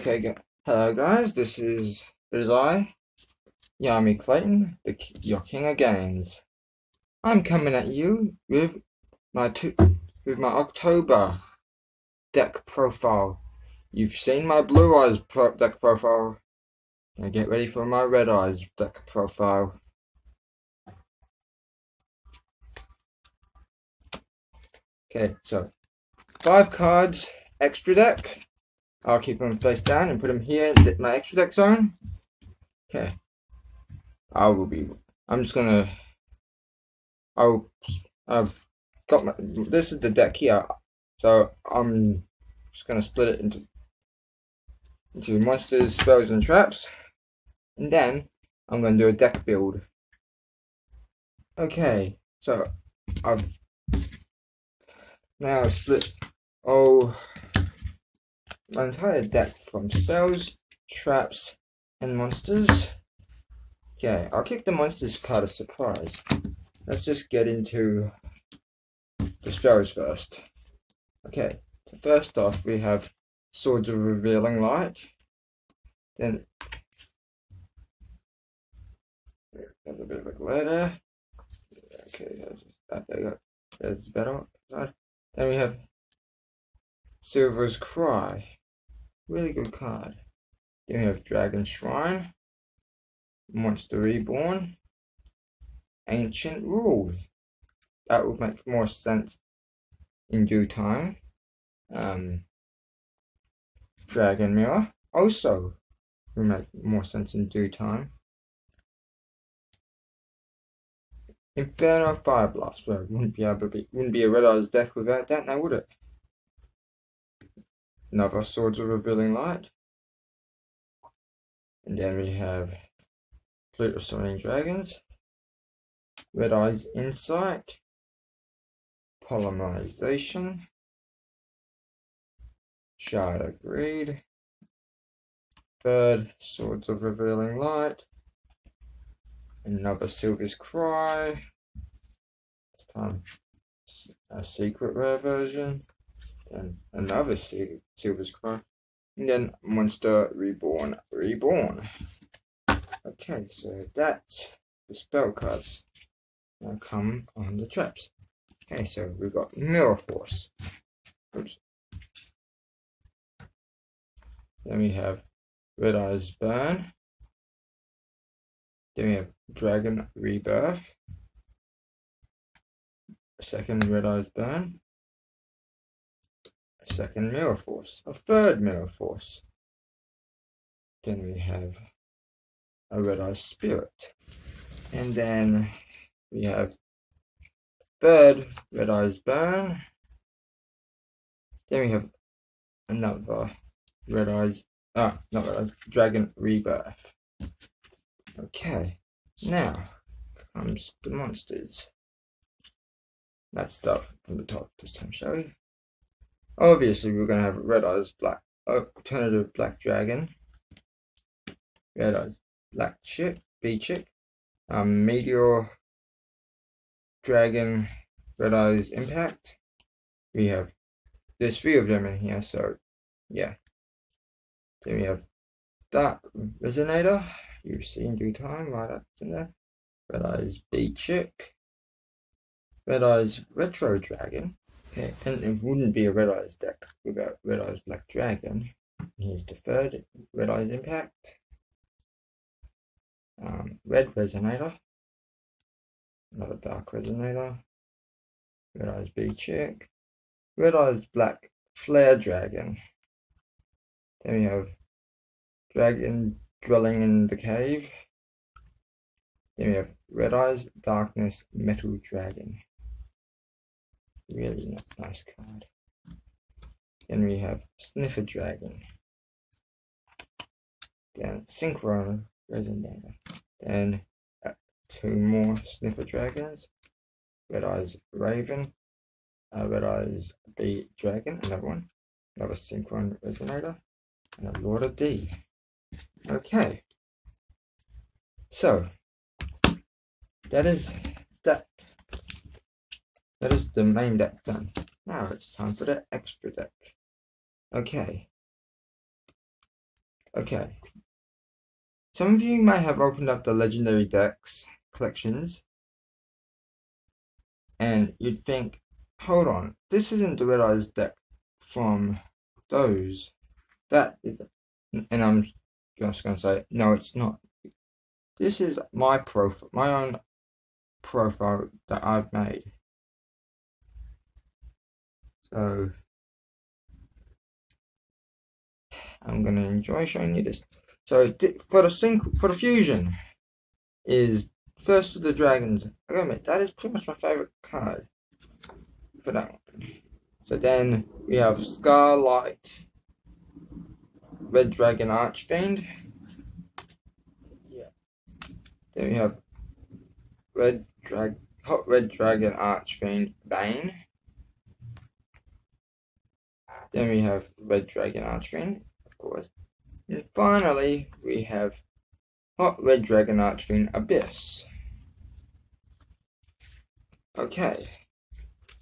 Okay, hello guys, this is, is I, Yami Clayton, the, your king of games. I'm coming at you with my two, with my October deck profile. You've seen my Blue Eyes pro deck profile. Now get ready for my Red Eyes deck profile. Okay, so five cards, extra deck. I'll keep them face down and put them here in my extra deck zone. Okay. I will be, I'm just gonna, I'll, I've got my, this is the deck here. So I'm just gonna split it into, into monsters, spells and traps. And then I'm gonna do a deck build. Okay, so I've now split, oh, my entire deck from spells, traps, and monsters. Okay, I'll keep the monsters part a surprise. Let's just get into the spells first. Okay, so first off we have Swords of Revealing Light. Then there's a bit of a glitter. Okay, there's There's better. Then we have Silver's Cry. Really good card. Then we have Dragon Shrine, Monster Reborn, Ancient Rule. That would make more sense in due time. Um, Dragon Mirror also would make more sense in due time. Inferno Fire Blast, well, wouldn't be able to be, wouldn't be a Red Eyes deck without that now, would it? Another Swords of Revealing Light. And then we have Flute of Summoning Dragons, Red Eyes Insight, Polymerization, Shard of Greed, Third Swords of Revealing Light, another Silver's Cry, this time a secret rare version, and another Silver's Cry, and then Monster Reborn Reborn. Okay, so that's the spell cards. Now come on the traps. Okay, so we've got Mirror Force. Oops. Then we have Red Eyes Burn. Then we have Dragon Rebirth. Second Red Eyes Burn a second mirror force, a third mirror force. Then we have a red eye spirit. And then we have third red eyes burn. Then we have another red eyes, ah, not red eyes, dragon rebirth. Okay, now comes the monsters. Let's start from the top this time, shall we? Obviously, we're going to have Red Eyes Black, alternative Black Dragon, Red Eyes Black Chick, B Chick, um, Meteor Dragon, Red Eyes Impact. We have, there's three of them in here, so yeah. Then we have Dark Resonator, you see in due time, right up in there. Red Eyes B Chick, Red Eyes Retro Dragon, Okay, and it wouldn't be a Red Eyes deck without Red Eyes Black Dragon. Here's the third Red Eyes Impact. Um, Red Resonator. Another Dark Resonator. Red Eyes B Chick. Red Eyes Black Flare Dragon. Then we have Dragon Dwelling in the Cave. Then we have Red Eyes Darkness Metal Dragon. Really nice card. Then we have Sniffer Dragon. Then Synkron Resonator. Then uh, two more Sniffer Dragons. Red Eyes Raven. Uh, Red Eyes B Dragon, another one. Another Synkron Resonator. And a Lord of D. Okay. So, that is that that is the main deck done. Now it's time for the extra deck. Okay. Okay. Some of you might have opened up the Legendary Decks collections and you'd think, hold on, this isn't the Red Eyes deck from those. That is, and I'm just to say, no, it's not. This is my profile, my own profile that I've made. So I'm gonna enjoy showing you this. So for the sync for the fusion is first of the dragons. I gotta admit that is pretty much my favorite card for that one. So then we have Scarlight, Red Dragon Archfiend. Yeah. Then we have Red Drag Hot Red Dragon Archfiend Bane. Then we have Red Dragon Archfiend, of course. And finally, we have Hot Red Dragon Archfiend Abyss. Okay,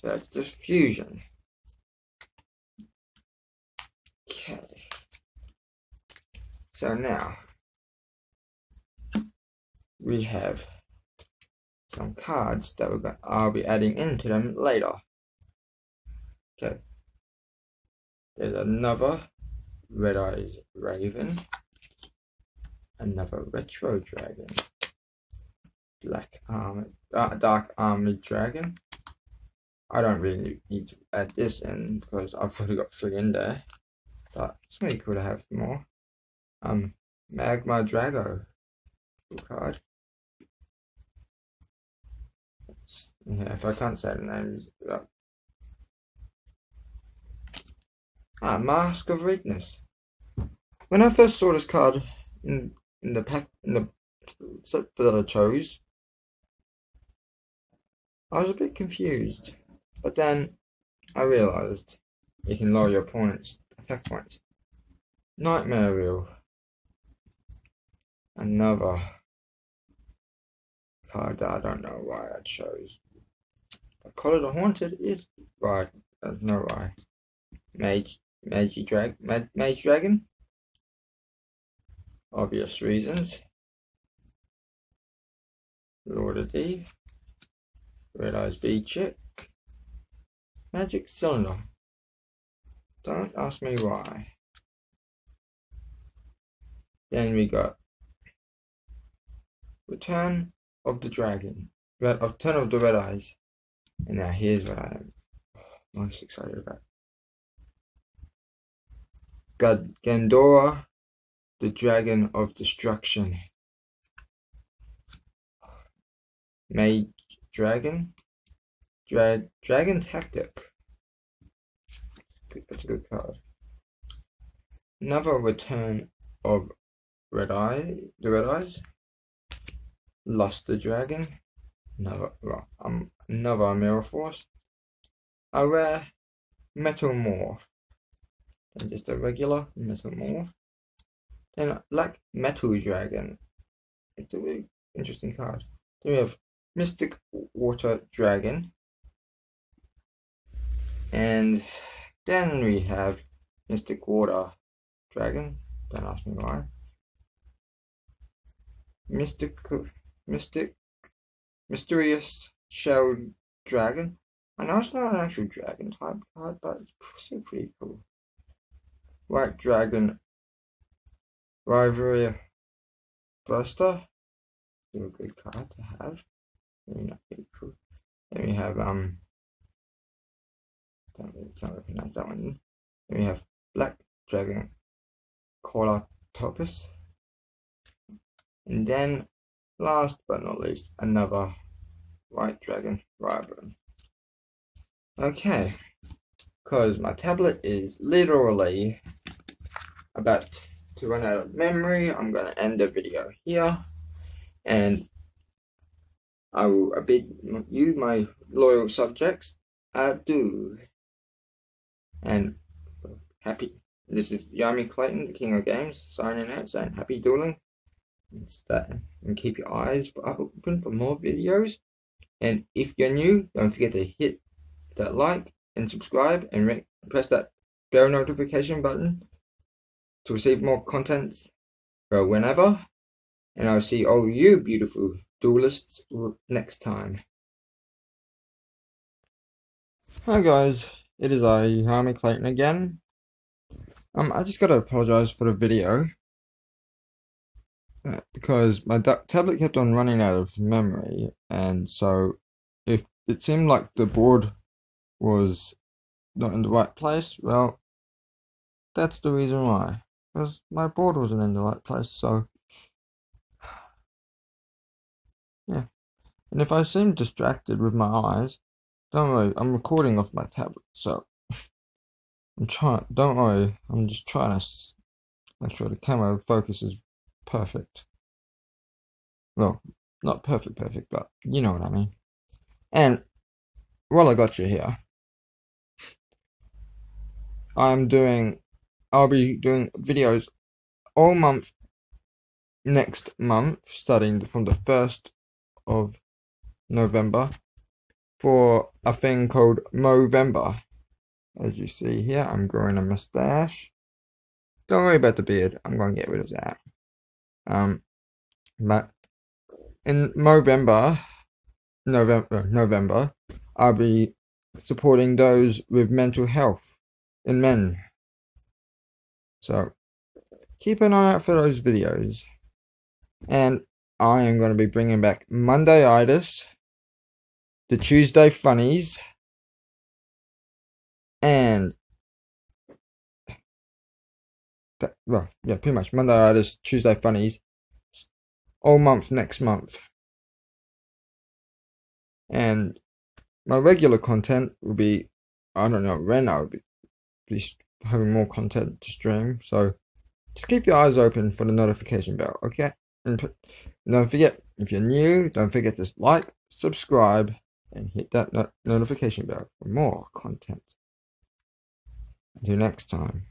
so that's the fusion. Okay, so now we have some cards that we're going, I'll be adding into them later. Okay, there's another Red Eyes Raven, another Retro Dragon, Black Armored, uh, Dark Armored Dragon. I don't really need to add this in because I've already got three in there, but it's really cool to have more. Um, Magma Drago, cool card. Yeah, if I can't say the names, uh, Ah, Mask of Weakness. When I first saw this card in, in the pack in the set that I chose, I was a bit confused. But then I realized you can lower your opponent's attack points. Nightmare Wheel. Another card that I don't know why I chose. But Call of the Haunted is right. There's no why. Mage Magi Drag Mag Mage Dragon. Obvious reasons. Lord of D. Red Eyes B Chick. Magic Cylinder. Don't ask me why. Then we got Return of the Dragon. Red, of Return of the Red Eyes. And now here's what I'm most excited about. Gandora, the Dragon of Destruction. Mage Dragon. Dra Dragon Tactic. That's a good card. Another return of Red Eye, the Red Eyes. Lost the Dragon. Another, well, um, another Mirror Force. A rare Metalmorph and just a regular Metalmorph. Then Black Metal Dragon. It's a really interesting card. Then we have Mystic Water Dragon. And then we have Mystic Water Dragon. Don't ask me why. Mystic Mystic Mysterious Shell Dragon. I know it's not an actual dragon type card, but it's still pretty cool. White Dragon Rivalry Buster. Still a good card to have. Maybe not. Then we have um don't really can't recognize that one. Then we have Black Dragon Caller Topus. And then last but not least another White Dragon Rivalry. Okay because my tablet is literally about to run out of memory. I'm going to end the video here and I will bid you, my loyal subjects, adieu. And happy, this is Yami Clayton, the King of Games, signing out saying happy dueling. And, and keep your eyes open for more videos. And if you're new, don't forget to hit that like and subscribe and press that bell notification button to receive more contents, go whenever. And I'll see all you beautiful duelists next time. Hi guys, it is I, Yami Clayton again. Um, I just gotta apologize for the video. Uh, because my tablet kept on running out of memory, and so if it seemed like the board was not in the right place, well, that's the reason why. Because my board wasn't in the right place, so yeah. And if I seem distracted with my eyes, don't worry, I'm recording off my tablet, so I'm trying. Don't worry, I'm just trying to make sure the camera focus is perfect. Well, not perfect, perfect, but you know what I mean. And while I got you here, I'm doing. I'll be doing videos all month next month, starting from the first of November for a thing called Movember. As you see here, I'm growing a mustache. Don't worry about the beard. I'm going to get rid of that. Um, but in November, November, November, I'll be supporting those with mental health in men. So keep an eye out for those videos. And I am going to be bringing back Mondayitis the Tuesday Funnies, and that, well, yeah, pretty much Mondayitis, Tuesday Funnies, all month next month. And my regular content will be, I don't know when I'll be, be having more content to stream. So just keep your eyes open for the notification bell, okay? And don't forget, if you're new, don't forget to like, subscribe, and hit that notification bell for more content. Until next time.